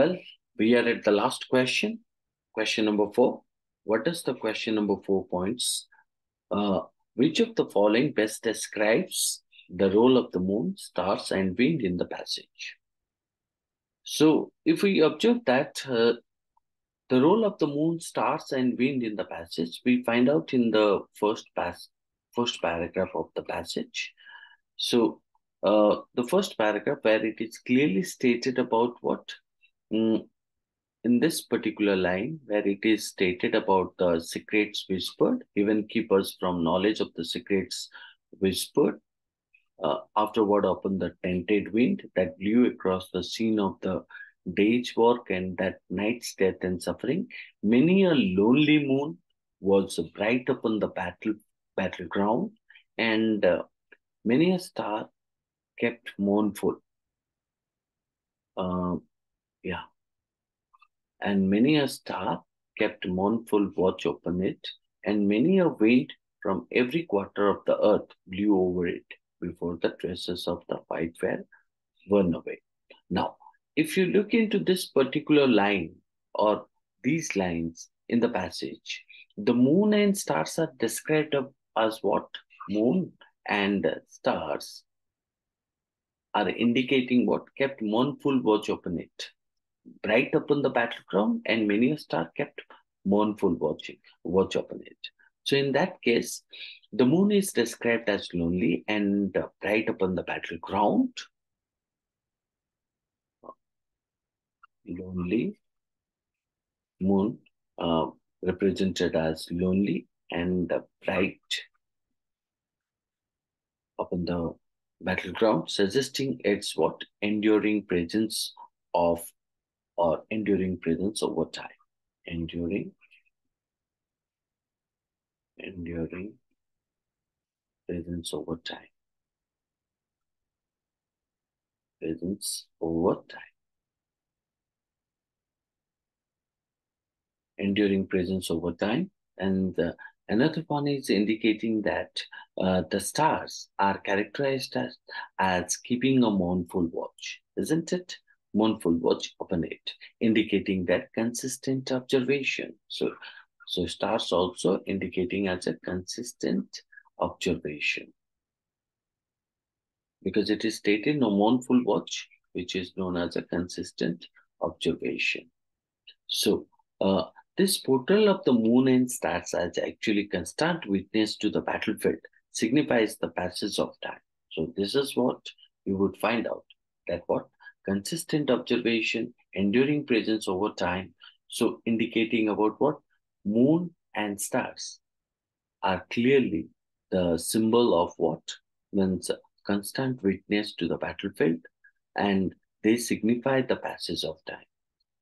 Well, we are at the last question. Question number four. What is the question number four points? Uh, which of the following best describes the role of the moon, stars, and wind in the passage? So, if we observe that uh, the role of the moon, stars, and wind in the passage, we find out in the first pass, first paragraph of the passage. So, uh, the first paragraph where it is clearly stated about what in this particular line where it is stated about the secrets whispered, even keep us from knowledge of the secrets whispered. Uh, afterward, upon the tented wind that blew across the scene of the day's work and that night's death and suffering, many a lonely moon was bright upon the battle battleground, and uh, many a star kept mournful. Uh, yeah and many a star kept mournful watch upon it, and many a wind from every quarter of the earth blew over it before the traces of the white were worn away. Now, if you look into this particular line or these lines in the passage, the moon and stars are described as what? Moon and stars are indicating what kept mournful watch upon it bright upon the battleground, and many a star kept mournful watching, watch upon it. So in that case, the moon is described as lonely and bright upon the battleground. Lonely moon uh, represented as lonely and bright upon the battleground, suggesting its what enduring presence of or enduring presence over time. Enduring, enduring presence over time. Presence over time. Enduring presence over time. And uh, another one is indicating that uh, the stars are characterized as, as keeping a mournful watch, isn't it? Mournful watch upon it, indicating that consistent observation. So, so stars also indicating as a consistent observation. Because it is stated no mournful watch, which is known as a consistent observation. So, uh, this portal of the moon and stars as actually constant witness to the battlefield signifies the passage of time. So this is what you would find out that what consistent observation, enduring presence over time. So indicating about what? Moon and stars are clearly the symbol of what? Means constant witness to the battlefield and they signify the passage of time.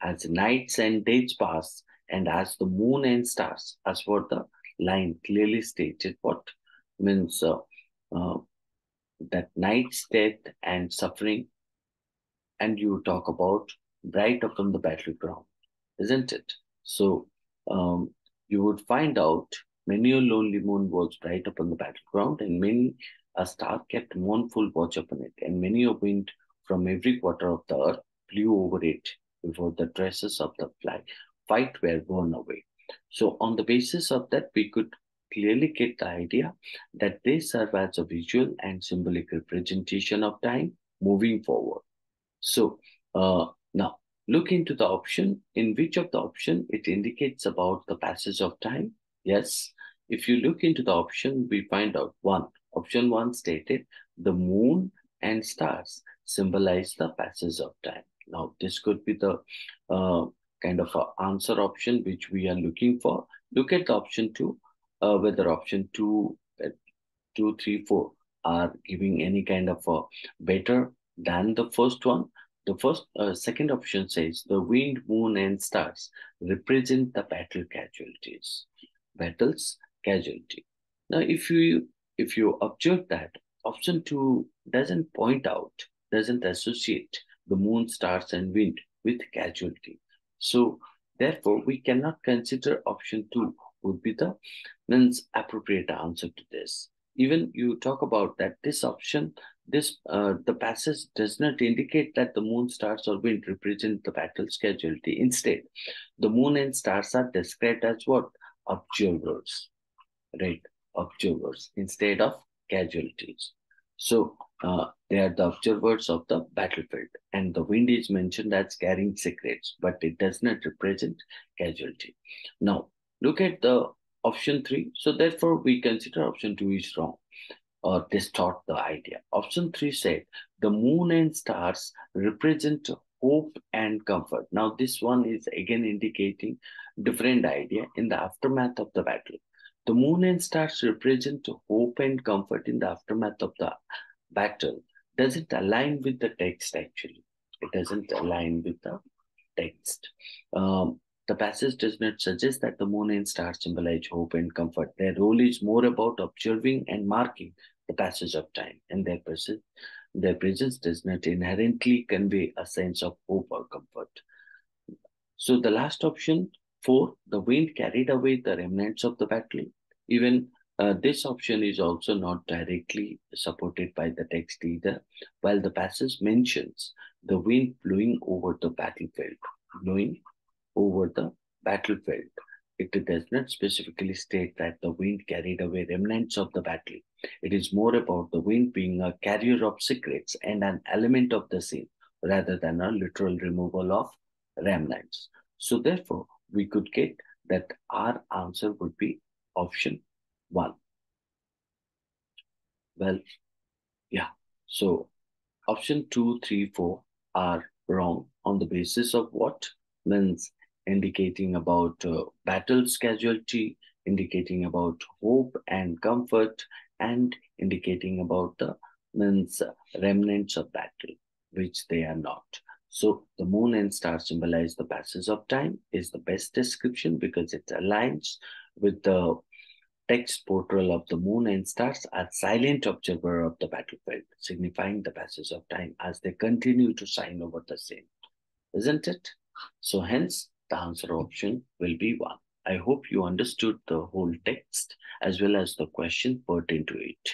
As nights and days pass and as the moon and stars, as what the line clearly stated what? Means uh, uh, that night's death and suffering and you talk about bright upon the battleground, isn't it? So um, you would find out many a lonely moon was bright upon the battleground, and many a star kept mournful watch upon it, and many a wind from every quarter of the earth blew over it before the tresses of the fly fight were worn away. So on the basis of that, we could clearly get the idea that they serve as a visual and symbolic representation of time moving forward. So uh, now look into the option. In which of the option it indicates about the passage of time? Yes. If you look into the option, we find out one. Option one stated the moon and stars symbolize the passage of time. Now this could be the uh, kind of answer option which we are looking for. Look at the option two, uh, whether option two, uh, two, three, four are giving any kind of a better than the first one. The first, uh, second option says the wind, moon, and stars represent the battle casualties. Battles casualty. Now, if you if you observe that option two doesn't point out, doesn't associate the moon, stars, and wind with casualty. So therefore, we cannot consider option two would be the means appropriate answer to this. Even you talk about that this option this uh, the passage does not indicate that the moon, stars, or wind represent the battle casualty. Instead, the moon and stars are described as what? Observers, right? Observers instead of casualties. So uh, they are the observers of the battlefield, and the wind is mentioned as carrying secrets, but it does not represent casualty. Now, look at the option three. So therefore, we consider option two is wrong or distort the idea. Option three said the moon and stars represent hope and comfort. Now, this one is again indicating different idea in the aftermath of the battle. The moon and stars represent hope and comfort in the aftermath of the battle. Does it align with the text actually? It doesn't align with the text. Um, the passage does not suggest that the moon and stars symbolize hope and comfort. Their role is more about observing and marking the passage of time, and their presence, their presence does not inherently convey a sense of hope or comfort. So the last option, four, the wind carried away the remnants of the battle. Even uh, this option is also not directly supported by the text either, while the passage mentions the wind blowing over the battlefield, blowing over the battlefield. It does not specifically state that the wind carried away remnants of the battle. It is more about the wind being a carrier of secrets and an element of the scene rather than a literal removal of remnants. So therefore, we could get that our answer would be option one. Well, yeah. So option two, three, four are wrong on the basis of what? Means indicating about uh, battle's casualty, indicating about hope and comfort, and indicating about the means remnants of battle, which they are not. So the moon and stars symbolize the passage of time is the best description because it aligns with the text portrayal of the moon and stars as silent observer of the battlefield, signifying the passage of time as they continue to shine over the scene. Isn't it? So hence the answer option will be 1. I hope you understood the whole text as well as the question pertinent to it.